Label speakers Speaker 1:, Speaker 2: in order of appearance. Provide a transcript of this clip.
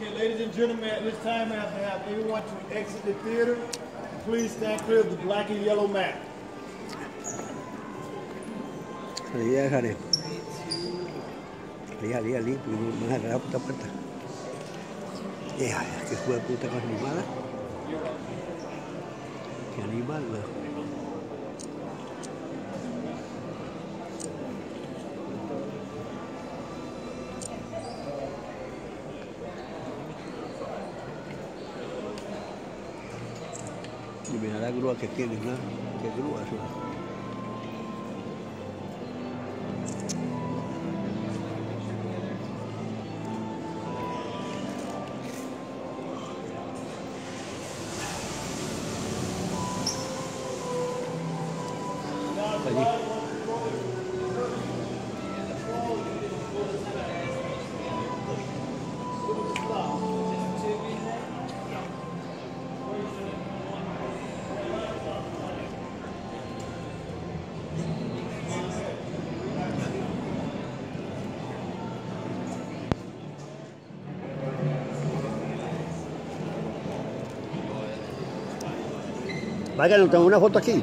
Speaker 1: Okay, ladies and gentlemen, at this time I have to have everyone to exit the theater. Please stand clear of the black and yellow mat.
Speaker 2: Salí dejar. Salí, salí, salí, me van a puta puerta. Ya, que de puta con animada. Qué animal, weón. Y mira la grúa que tienen, ¿no? Qué grúa son. allí. Vaya, tomamos una foto aquí.